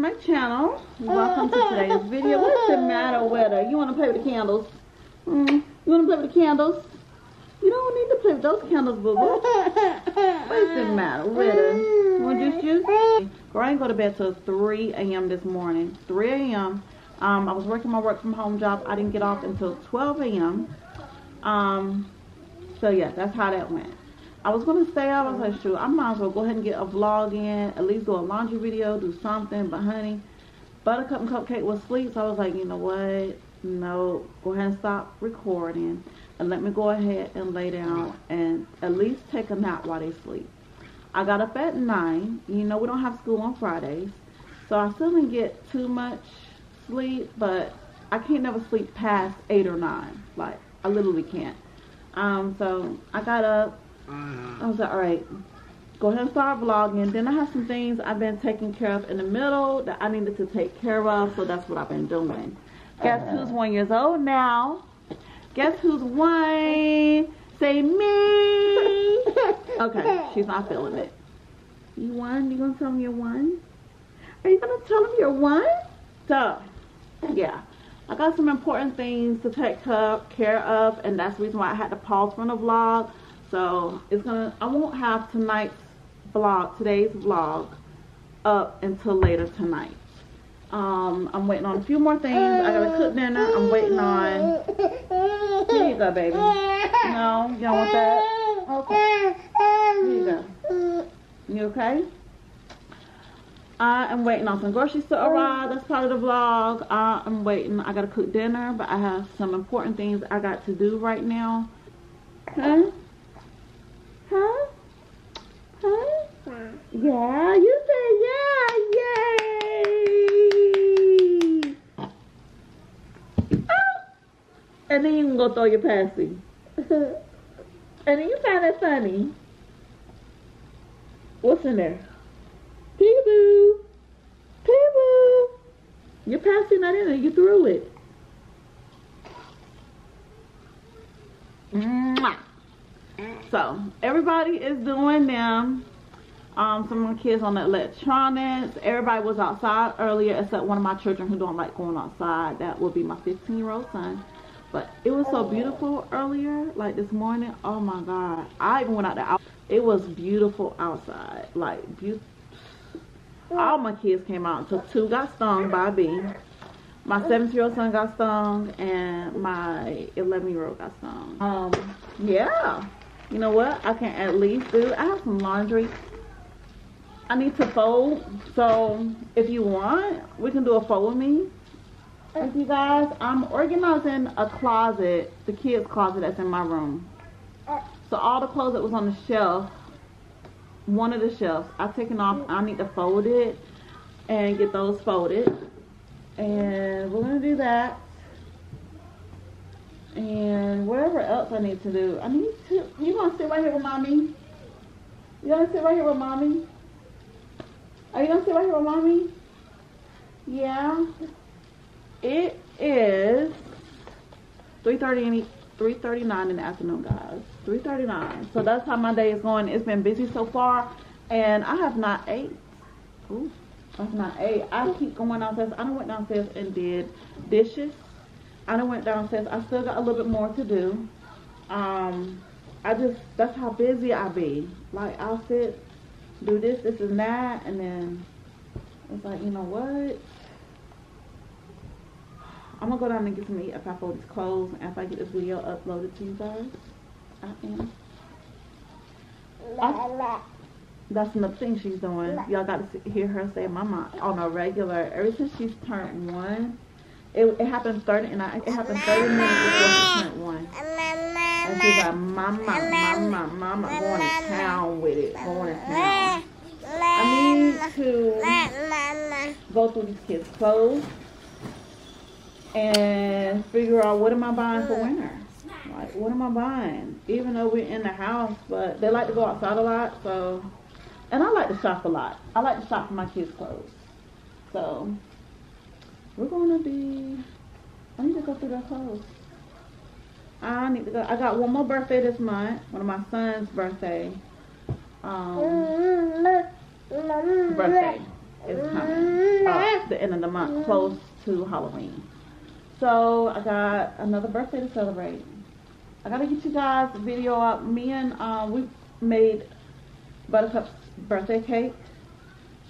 my channel. Welcome to today's video. What's the matter with her? You want to play with the candles? Mm, you want to play with the candles? You don't need to play with those candles, boo boo. What's the matter with her? You want juice juice? Girl, I didn't go to bed till 3 a.m. this morning. 3 a.m. Um, I was working my work from home job. I didn't get off until 12 a.m. Um, so yeah, that's how that went. I was gonna stay up. I was like, shoot, I might as well go ahead and get a vlog in, at least do a laundry video, do something. But honey, Buttercup and Cupcake was asleep, so I was like, you know what? No, go ahead and stop recording and let me go ahead and lay down and at least take a nap while they sleep. I got up at nine. You know we don't have school on Fridays, so I still didn't get too much sleep, but I can't never sleep past eight or nine. Like I literally can't. Um, so I got up I was like, all right, go ahead and start vlogging. Then I have some things I've been taking care of in the middle that I needed to take care of, so that's what I've been doing. Guess uh-huh. who's one years old now? Guess who's one? Say me. Okay, she's not feeling it. You won? You gonna tell me you're one? Are you gonna tell him you're one? So, yeah. I got some important things to take care of, and that's the reason why I had to pause from the vlog so it's gonna, I won't have tonight's vlog, today's vlog up until later tonight. Um, I'm waiting on a few more things. I gotta cook dinner. I'm waiting on. Here you go, baby. No, you don't want that. Okay. Here you go. You okay? I am waiting on some groceries to arrive. That's part of the vlog. I am waiting. I gotta cook dinner, but I have some important things I got to do right now. Okay. Huh? Huh? Hmm. Yeah, you say yeah, yay! Oh. And then you can go throw your passy. and then you find it funny. What's in there? Peekaboo! Peekaboo! Your passy not in there, you threw it. Mwah. So everybody is doing them. Um, some of my kids on the electronics. Everybody was outside earlier except one of my children who don't like going outside. That would be my 15 year old son. But it was so beautiful earlier, like this morning. Oh my God. I even went out there. It was beautiful outside. Like, beautiful. All my kids came out. So two got stung by a bee. My 17 year old son got stung and my 11 year old got stung. Um, yeah you know what I can at least do? I have some laundry I need to fold. So if you want, we can do a fold with me. If you guys, I'm organizing a closet, the kids' closet that's in my room. So all the clothes that was on the shelf, one of the shelves, I've taken off. I need to fold it and get those folded. And we're going to do that. And whatever else I need to do. I need to, you want to sit right here with mommy? You to sit right here with mommy? Are you to sit right here with mommy? Yeah. It is 3.30 3.39 in the afternoon, guys. 3.39. So that's how my day is going. It's been busy so far. And I have not ate. Ooh, I have not ate. I keep going downstairs. I don't went downstairs and did dishes. I done went downstairs. I still got a little bit more to do. Um, I just, that's how busy I be. Like, I'll sit, do this, this, and that, and then it's like, you know what? I'm gonna go down and get some meat after I fold these clothes and after I get this video uploaded to you guys. I am. I, that's another thing she's doing. Y'all got to hear her say mama on a regular. Ever since she's turned one, it, it happened 30 and I, it happened 30 minutes before turned one. And she's like, mama, mama, mama, going to town with it, going to town. I need to go through these kids' clothes and figure out what am I buying for winter. Like, what am I buying? Even though we're in the house, but they like to go outside a lot, so. And I like to shop a lot. I like to shop for my kids' clothes. So, we're gonna be I need to go through their clothes. I need to go I got one more birthday this month. One of my son's birthday. Um birthday. is coming up the end of the month, close to Halloween. So I got another birthday to celebrate. I gotta get you guys a video up. Me and um, we made Buttercup's birthday cake.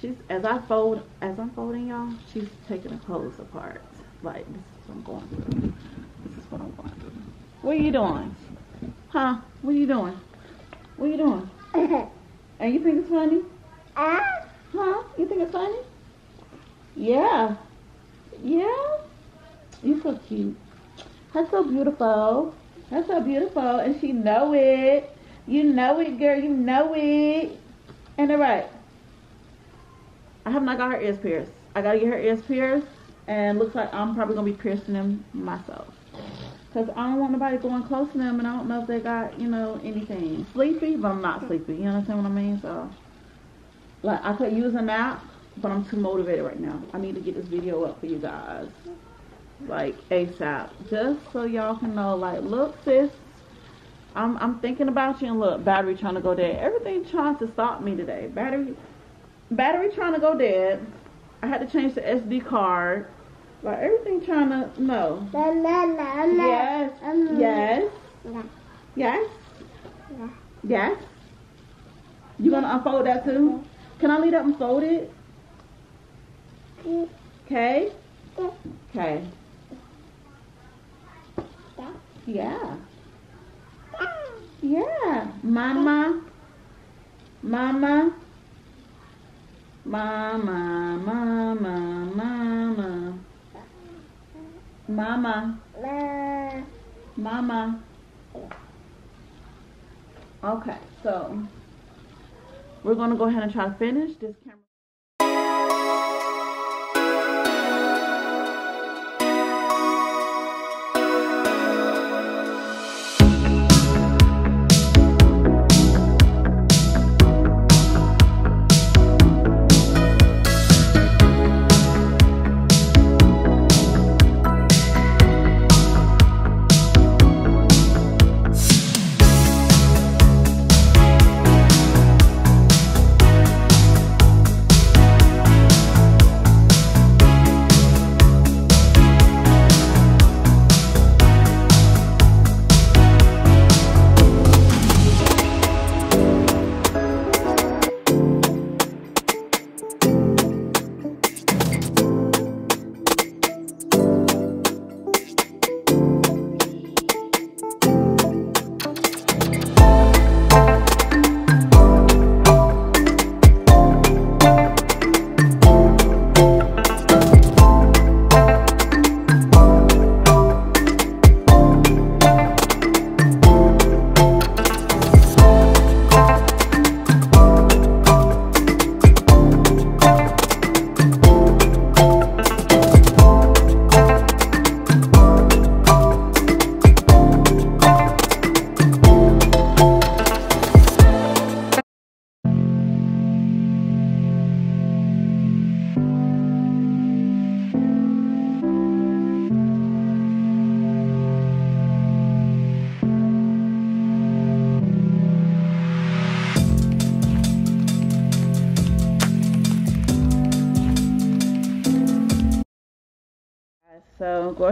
She's as I fold as I'm folding y'all, she's taking the clothes apart. Like this is what I'm going through. This is what I'm going through. What are you doing? Huh? What are you doing? What are you doing? and you think it's funny? Uh? Huh? You think it's funny? Yeah. Yeah? You're so cute. That's so beautiful. That's so beautiful. And she know it. You know it, girl. You know it. And all right. I have not got her ears pierced. I gotta get her ears pierced. And looks like I'm probably gonna be piercing them myself. Cause I don't want nobody going close to them and I don't know if they got, you know, anything. Sleepy, but I'm not sleepy. You understand what I mean? So like I could use a nap, but I'm too motivated right now. I need to get this video up for you guys. Like ASAP. Just so y'all can know, like, look, sis, I'm I'm thinking about you and look, battery trying to go dead. Everything trying to stop me today. Battery battery trying to go dead. I had to change the SD card. Like everything trying to no. Yes. Yes. Yes. Yes. You gonna unfold that too? Can I leave that unfolded? Okay. Okay. Yeah. Yeah. Mama. Mama. Mama. Mama. Mama. Mama. Mama. Okay, so we're gonna go ahead and try to finish this camera.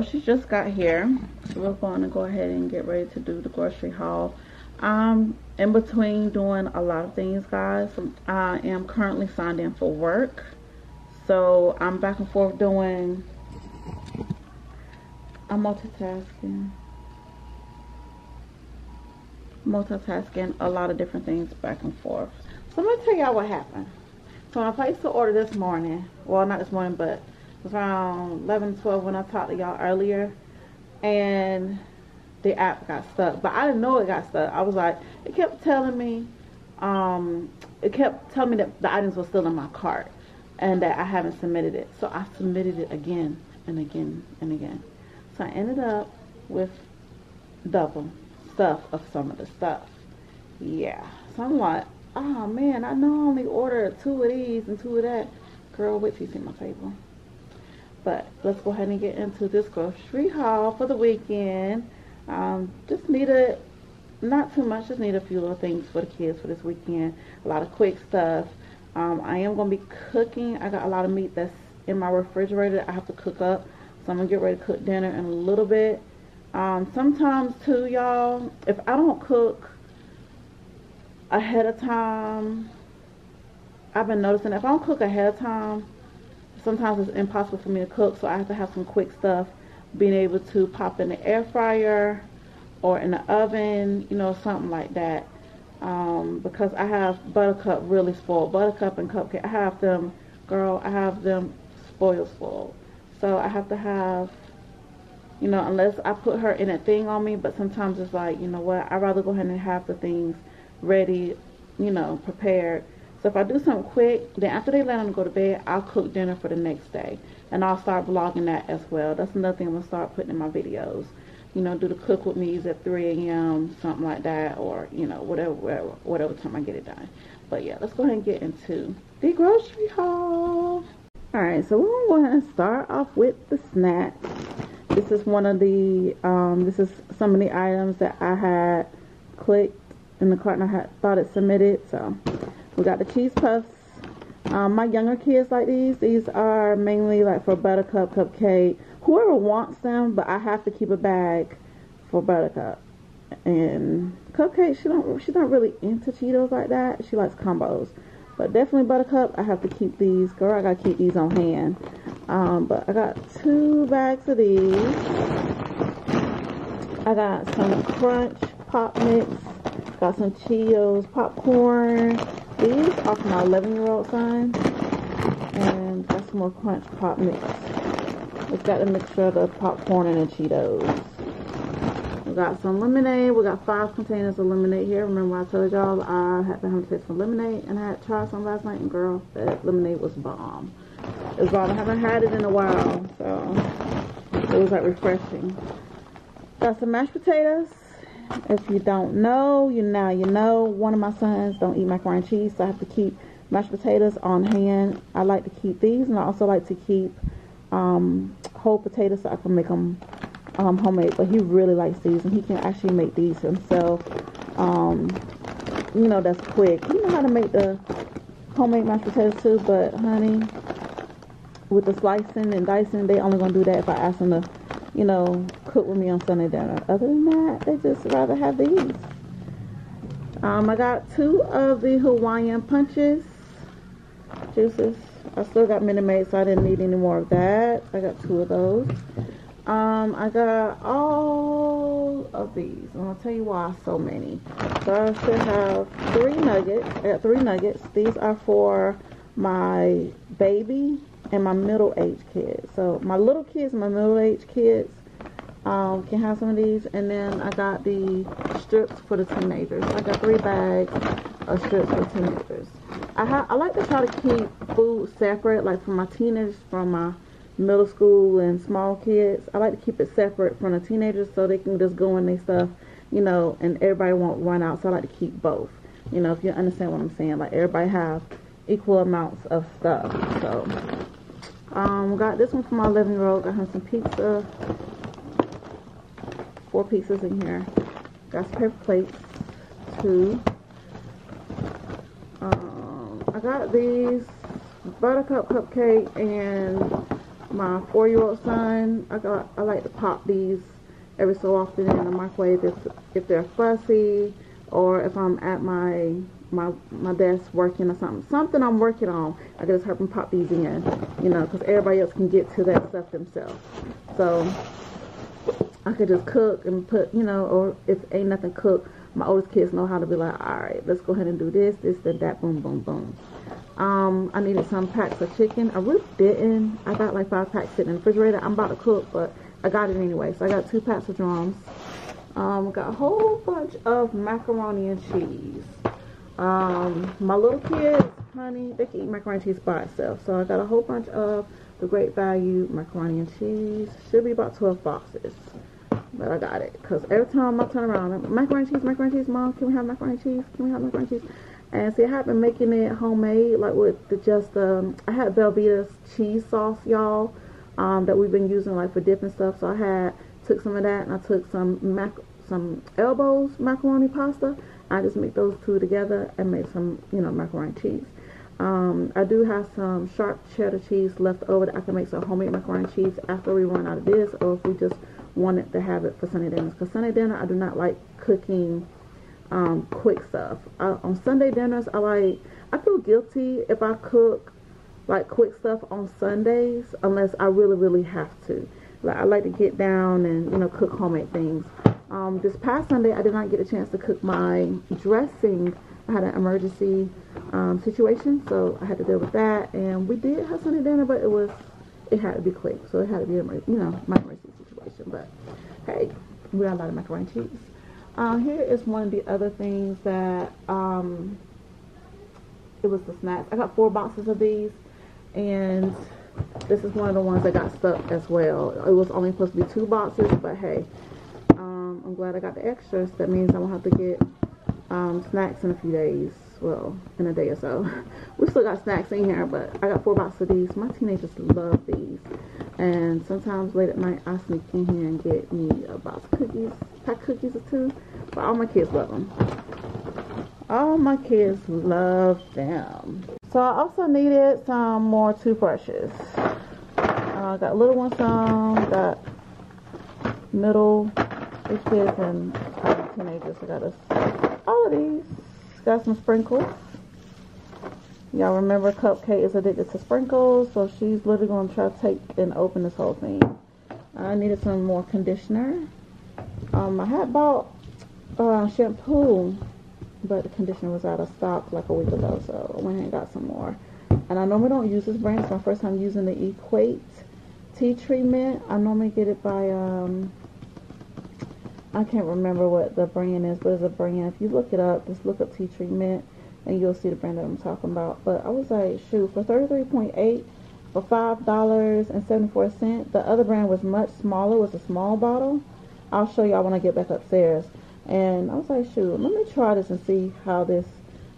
Groceries just got here. We're going to go ahead and get ready to do the grocery haul. Um, in between doing a lot of things, guys. I am currently signed in for work. So I'm back and forth doing. I'm multitasking. Multitasking a lot of different things back and forth. So let me tell y'all what happened. So I placed the order this morning, well not this morning, but around 11, 12 when I talked to y'all earlier, and the app got stuck. But I didn't know it got stuck. I was like, it kept telling me, um, it kept telling me that the items were still in my cart and that I haven't submitted it. So I submitted it again and again and again. So I ended up with double stuff of some of the stuff. Yeah. So I'm like, oh man, I know I only ordered two of these and two of that. Girl, wait till you see my table. But let's go ahead and get into this grocery haul for the weekend. Um, just need a, not too much, just need a few little things for the kids for this weekend. A lot of quick stuff. Um, I am going to be cooking. I got a lot of meat that's in my refrigerator I have to cook up. So I'm going to get ready to cook dinner in a little bit. Um, sometimes too, y'all, if I don't cook ahead of time, I've been noticing if I don't cook ahead of time, sometimes it's impossible for me to cook. So I have to have some quick stuff. Being able to pop in the air fryer or in the oven, you know, something like that. Um, because I have Buttercup really spoiled. Buttercup and Cupcake, I have them, girl, I have them spoiled, spoiled. So I have to have, you know, unless I put her in a thing on me, but sometimes it's like, you know what, I'd rather go ahead and have the things ready, you know, prepared. So if I do something quick, then after they let them go to bed, I'll cook dinner for the next day. And I'll start vlogging that as well. That's another thing I'm going to start putting in my videos you know, do the cook with me's at 3 a.m., something like that, or, you know, whatever, whatever, whatever time I get it done. But yeah, let's go ahead and get into the grocery haul. Alright, so we're going to go ahead and start off with the snacks. This is one of the, um, this is some of the items that I had clicked in the cart and I had thought it submitted. So we got the cheese puffs. Um, my younger kids like these. These are mainly like for buttercup, cupcake, whoever wants them, but I have to keep a bag for Buttercup. And Cupcake, she don't she's not really into Cheetos like that. She likes combos. But definitely Buttercup, I have to keep these. Girl, I gotta keep these on hand. Um, but I got two bags of these. I got some Crunch Pop Mix. Got some Cheetos popcorn. These for my 11 year old son. And got some more Crunch Pop Mix. It's got a mixture of the popcorn and the Cheetos. We got some lemonade. We got five containers of lemonade here. Remember I told y'all I had to have some lemonade and I had tried some last night and girl, that lemonade was bomb. It was bomb. I haven't had it in a while, so it was like refreshing. Got some mashed potatoes. If you don't know, you now you know. One of my sons don't eat macaroni and cheese, so I have to keep mashed potatoes on hand. I like to keep these, and I also like to keep um, whole potatoes so I can make them um, homemade. But he really likes these, and he can actually make these himself. Um, you know, that's quick. You know how to make the homemade mashed potatoes too, but honey, with the slicing and dicing, they only gonna do that if I ask them to, you know, cook with me on Sunday dinner. Other than that, they just rather have these. Um, I got two of the Hawaiian punches juices. I still got Minute Maid, so I didn't need any more of that. I got two of those. Um, I got all of these. I'm gonna tell you why so many. So I should have three nuggets. I got three nuggets. These are for my baby and my middle-aged kids. So my little kids, my middle-aged kids, um, can have some of these. And then I got the strips for the teenagers. I got three bags of strips for teenagers. I, I like to try to keep food separate, like for my teenagers, from my middle school and small kids. I like to keep it separate from the teenagers so they can just go in their stuff, you know, and everybody won't run out. So I like to keep both. You know, if you understand what I'm saying, like everybody have equal amounts of stuff. So, um, got this one for my 11 year old. Got him some pizza. Four pieces in here. Got some paper plates. Two. Um, I got these buttercup cupcake and my four-year-old son. I got I like to pop these every so often in the microwave if if they're fussy or if I'm at my my my desk working or something something I'm working on I just help them pop these in you know because everybody else can get to that stuff themselves so I could just cook and put you know or if ain't nothing cooked my oldest kids know how to be like all right let's go ahead and do this this then that boom boom boom um, I needed some packs of chicken. I really didn't. I got like five packs sitting in the refrigerator. I'm about to cook, but I got it anyway. So I got two packs of drums. Um, got a whole bunch of macaroni and cheese. Um, my little kids, honey, they can eat macaroni and cheese by itself. So I got a whole bunch of the great value macaroni and cheese. Should be about 12 boxes. But I got it. Because every time I turn around, macaroni and cheese, macaroni and cheese, mom, can we have macaroni and cheese? Can we have macaroni and cheese? And see, I have been making it homemade, like with the just, um, I had Velveeta's cheese sauce, y'all, um, that we've been using, like, for dipping stuff. So I had, took some of that, and I took some mac, some elbows macaroni pasta. I just made those two together and made some, you know, macaroni cheese. Um, I do have some sharp cheddar cheese left over that I can make some homemade macaroni and cheese after we run out of this or if we just wanted to have it for Sunday dinners. Because Sunday dinner, I do not like cooking um, quick stuff. I, on Sunday dinners, I like, I feel guilty if I cook like quick stuff on Sundays unless I really, really have to. Like, I like to get down and, you know, cook homemade things. Um, this past Sunday, I did not get a chance to cook my dressing. I had an emergency um, situation, so I had to deal with that. And we did have Sunday dinner, but it was, it had to be quick. So it had to be, you know, my emergency. But hey, we got a lot of macaroni and cheese. Uh, here is one of the other things that, um, it was the snacks. I got four boxes of these and this is one of the ones that got stuck as well. It was only supposed to be two boxes, but hey, um, I'm glad I got the extras. That means I won't have to get um, snacks in a few days. Well, in a day or so. we still got snacks in here, but I got four boxes of these. My teenagers love these. And sometimes late at night, I sneak in here and get me a box of cookies, pack cookies or two. But all my kids love them. All my kids love them. So I also needed some more toothbrushes. I uh, got little ones some, got middle kids and teenagers. I got us all of these. Got some sprinkles. Y'all remember Cupcake is addicted to sprinkles, so she's literally going to try to take and open this whole thing. I needed some more conditioner. Um, I had bought uh, shampoo but the conditioner was out of stock like a week ago, so I went ahead and got some more. And I normally don't use this brand. It's my first time using the Equate tea treatment. I normally get it by, um, I can't remember what the brand is, but it's a brand. If you look it up, just look up tea treatment and you'll see the brand that I'm talking about. But I was like, shoot, for 33.8 for $5.74, the other brand was much smaller, was a small bottle. I'll show y'all when I get back upstairs. And I was like, shoot, let me try this and see how this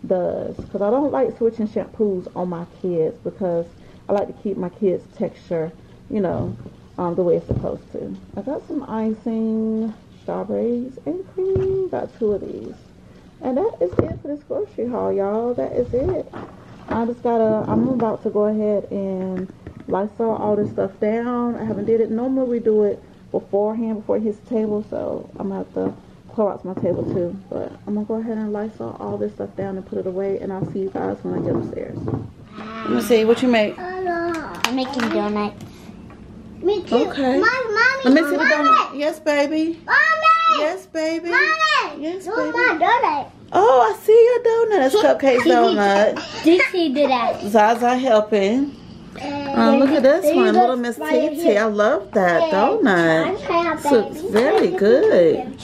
does. Because I don't like switching shampoos on my kids because I like to keep my kids' texture, you know, um, the way it's supposed to. I got some icing, strawberries, and cream. Got two of these. And that is it for this grocery haul, y'all. That is it. I just gotta, I'm about to go ahead and Lysol all this stuff down. I haven't did it. Normally we do it beforehand, before it hits the table. So I'm gonna have to Clorox my table too. But I'm gonna go ahead and Lysol all this stuff down and put it away and I'll see you guys when I get upstairs. Let me see what you make. I'm making donuts. Me too. Okay. Mommy, mommy, Let me see the donut. Yes, baby. Mommy. Yes, baby. Mommy. Yes, Do baby. my donut. Oh, I see your donut. That's Cupcake donut. Did she do that? Zaza helping. Um, look at this one, Little Miss TT. I love that donut. Looks very good.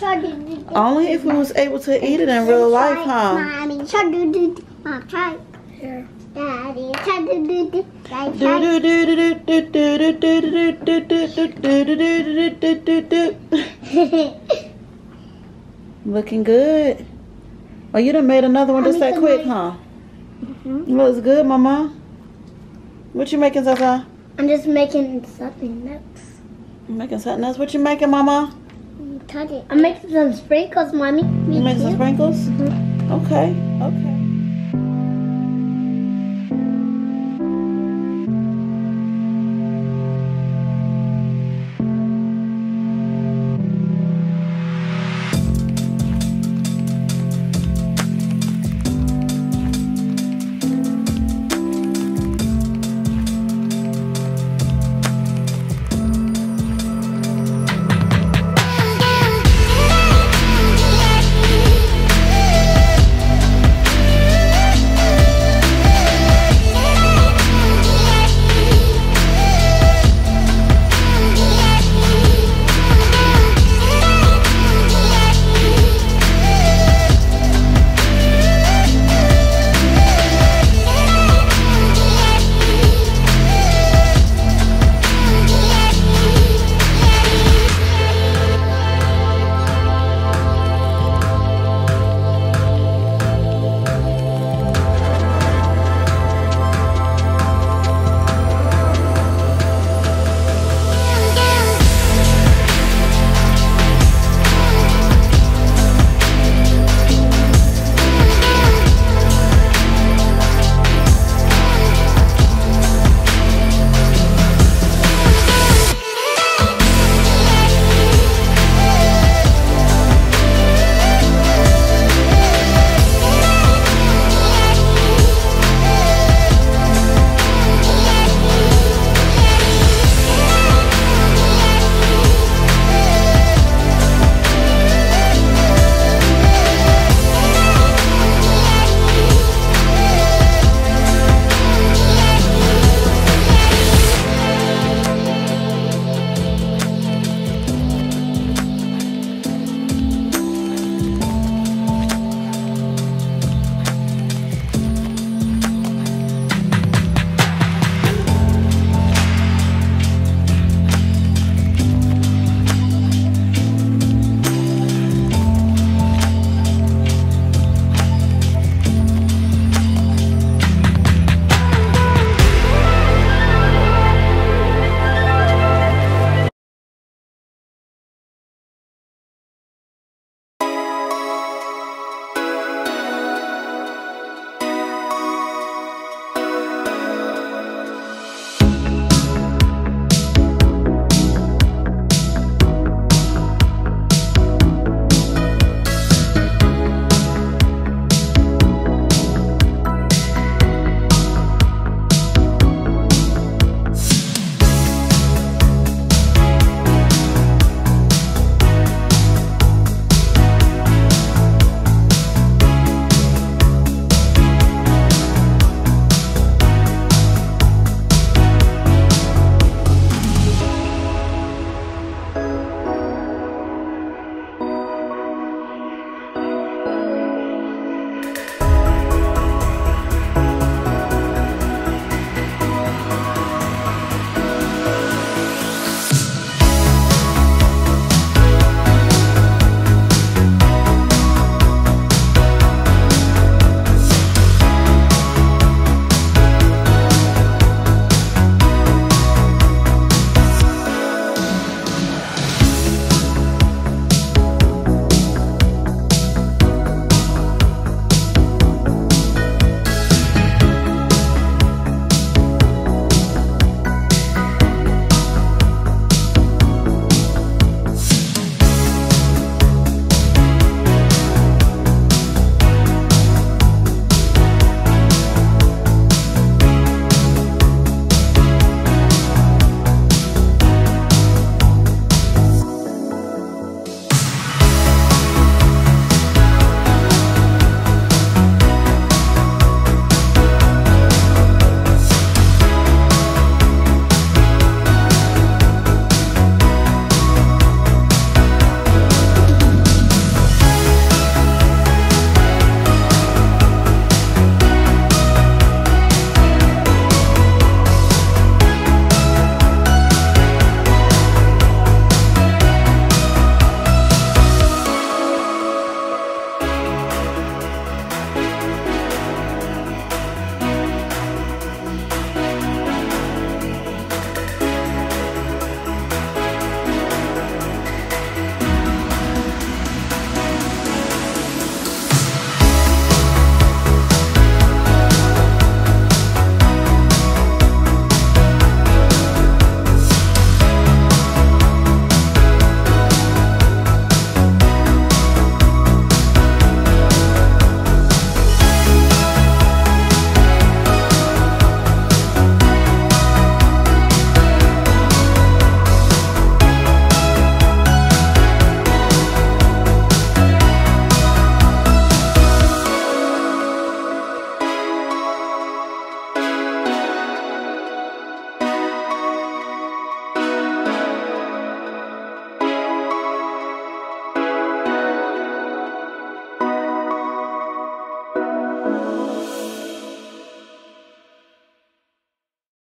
Only if we was able to eat it in real life, huh? Mommy, try to do. Try. Here. Looking good. Oh, you done made another one just that quick, huh? Mm-hmm. Looks good, Mama. What you making, Zaza? I'm just making something else. You making something else? What you making, Mama? I'm making some sprinkles, Mommy. Me you making some sprinkles? Mm -hmm. Okay, okay.